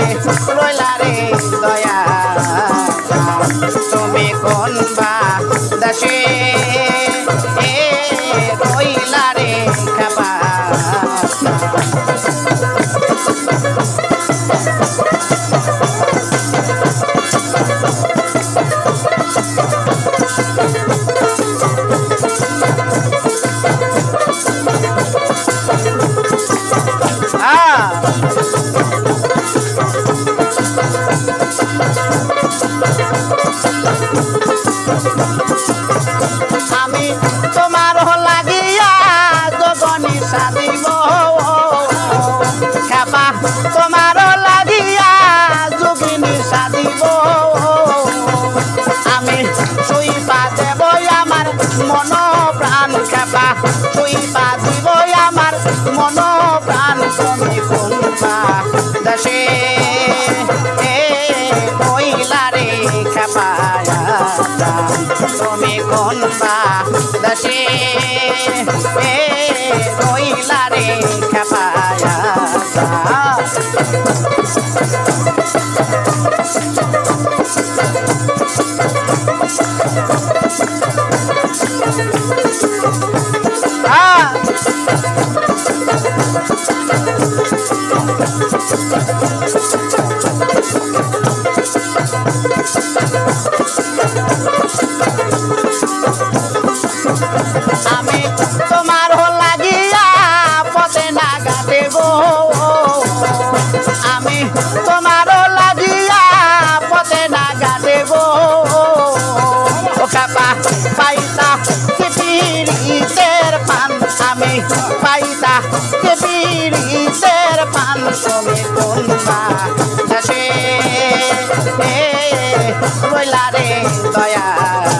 রইলা আমি লাগিয়া লাগিয়া আমি শুইবা দেব আমার মন প্রাণ খাবা শুইবা দিব আমার মন প্রাণ তুমি কোনবা দশে এ কইলা Ah! দয়া।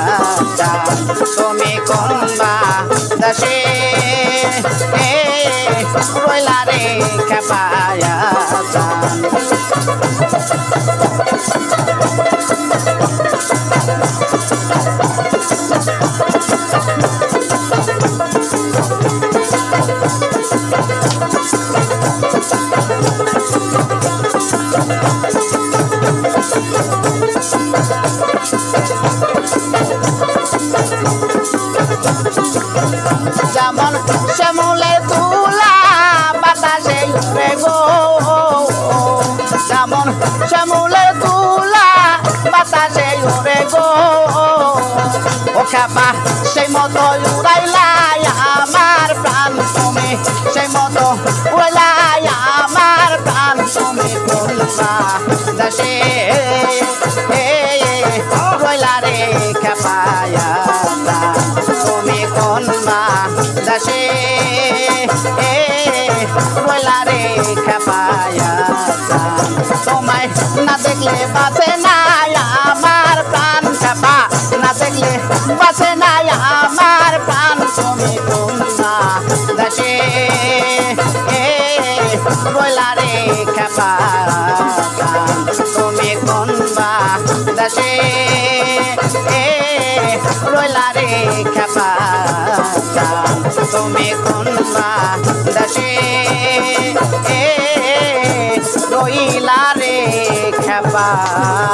Chamou, chamou Letula, Batagé entregou. Chamou, chamou lá, Batagé entregou. O cabá, sem motor তুমি কোনবা দেশে রইলা রে খাপায়া তোমায় না দেখলে বাঁচে না আমার প্রাণ খাপা, না দেখলে বাঁচে না আমার প্রাণ। তুমি কোনবা দেশে রইলা রে খাপা তুমি কোনবা দেশে রইলা তুমি কোনবা দেশে রইলা রে খাপা।